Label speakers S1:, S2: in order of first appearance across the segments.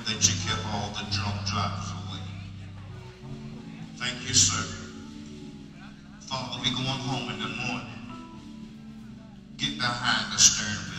S1: for that you kept all the drunk drivers away. Thank you, sir. Father, we going home in the morning. Get behind the stern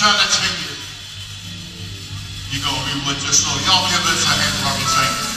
S1: challenging you. You're going to be with so Y'all give us a hand while we sing.